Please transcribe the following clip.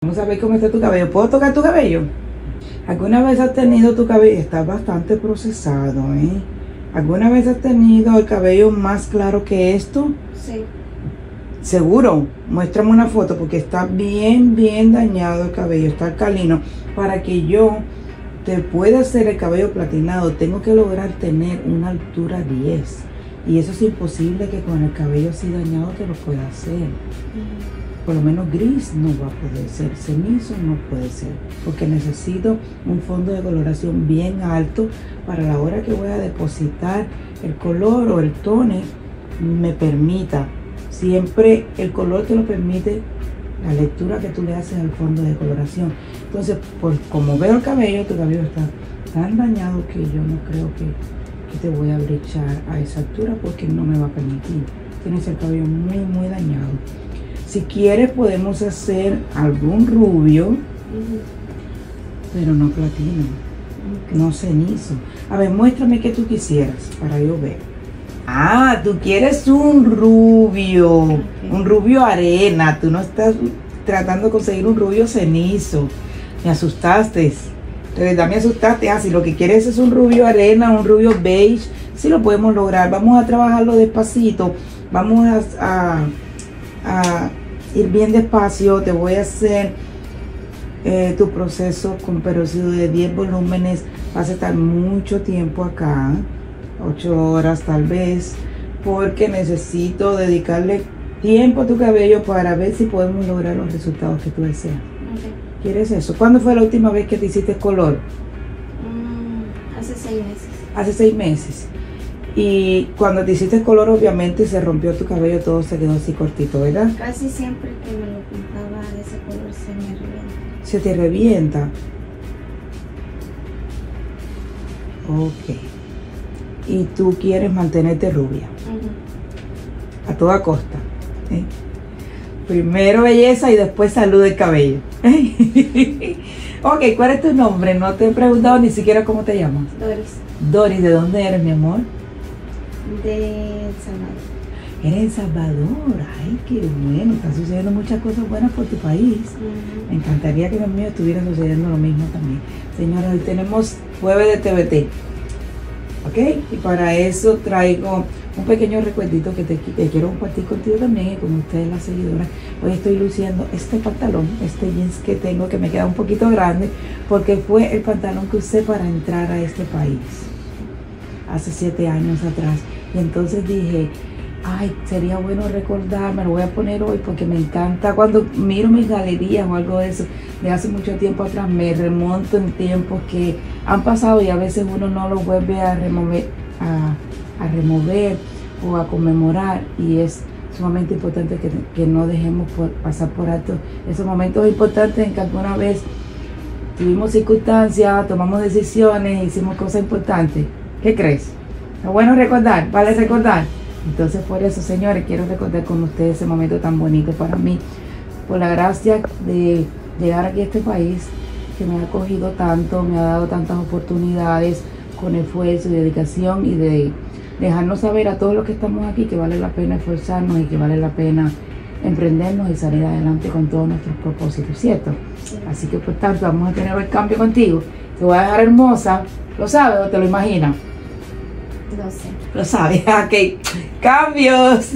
Vamos a ver cómo está tu cabello. ¿Puedo tocar tu cabello? ¿Alguna vez has tenido tu cabello? Está bastante procesado, ¿eh? ¿Alguna vez has tenido el cabello más claro que esto? Sí. Seguro, muéstrame una foto porque está bien, bien dañado el cabello, está alcalino. Para que yo te pueda hacer el cabello platinado, tengo que lograr tener una altura 10. Y eso es imposible que con el cabello así dañado te lo pueda hacer. Por lo menos gris no va a poder ser, cenizo no puede ser, porque necesito un fondo de coloración bien alto para la hora que voy a depositar el color o el tone me permita. Siempre el color te lo permite la lectura que tú le haces al fondo de coloración. Entonces, por como veo el cabello, tu cabello está tan dañado que yo no creo que te voy a brechar a esa altura porque no me va a permitir. Tienes el cabello muy, muy dañado. Si quieres podemos hacer algún rubio, pero no platino, no cenizo. A ver, muéstrame qué tú quisieras para yo ver. Ah, tú quieres un rubio, un rubio arena. Tú no estás tratando de conseguir un rubio cenizo. Me asustaste. Verdad me asustaste. Ah, si lo que quieres es un rubio arena, un rubio beige, sí lo podemos lograr. Vamos a trabajarlo despacito. Vamos a, a, a ir bien despacio. Te voy a hacer eh, tu proceso con peróxido de 10 volúmenes. Vas a estar mucho tiempo acá. 8 horas tal vez, porque necesito dedicarle tiempo a tu cabello para ver si podemos lograr los resultados que tú deseas. ¿Quieres eso? ¿Cuándo fue la última vez que te hiciste color? Mm, hace seis meses. Hace seis meses. Y cuando te hiciste color, obviamente se rompió tu cabello, todo se quedó así cortito, ¿verdad? Casi siempre que me lo pintaba de ese color se me revienta. Se te revienta. Ok. Y tú quieres mantenerte rubia. Ujú. a toda costa. ¿eh? Primero belleza y después salud del cabello. ok, ¿cuál es tu nombre? No te he preguntado ni siquiera cómo te llamas. Doris, Doris, ¿de dónde eres, mi amor? de El Salvador. Eres El Salvador. Ay, qué bueno. Están sucediendo muchas cosas buenas por tu país. Me encantaría que en el mío estuviera sucediendo lo mismo también. Señora, hoy tenemos jueves de TBT. ¿Ok? Y para eso traigo un pequeño recuerdito que te que quiero compartir contigo también y con ustedes las seguidoras. Hoy estoy luciendo este pantalón, este jeans que tengo que me queda un poquito grande porque fue el pantalón que usé para entrar a este país hace siete años atrás. Y entonces dije, ay, sería bueno recordar, me lo voy a poner hoy porque me encanta. Cuando miro mis galerías o algo de eso, de hace mucho tiempo atrás, me remonto en tiempos que han pasado y a veces uno no los vuelve a remover, o a conmemorar. Y es sumamente importante que, no dejemos pasar por alto esos momentos importantes en que alguna vez tuvimos circunstancias, tomamos decisiones, hicimos cosas importantes. ¿Qué crees? Es bueno recordar, vale recordar. Entonces por eso, señores, quiero recordar con ustedes ese momento tan bonito para mí, por la gracia de llegar aquí a este país que me ha acogido tanto, me ha dado tantas oportunidades con esfuerzo y dedicación y de dejarnos saber a todos los que estamos aquí que vale la pena esforzarnos y que vale la pena emprendernos y salir adelante con todos nuestros propósitos, ¿cierto? Sí. Así que por tanto vamos a tener el cambio contigo. Te voy a dejar hermosa. ¿Lo sabes o te lo imaginas? Lo sabes. Ok. Cambios.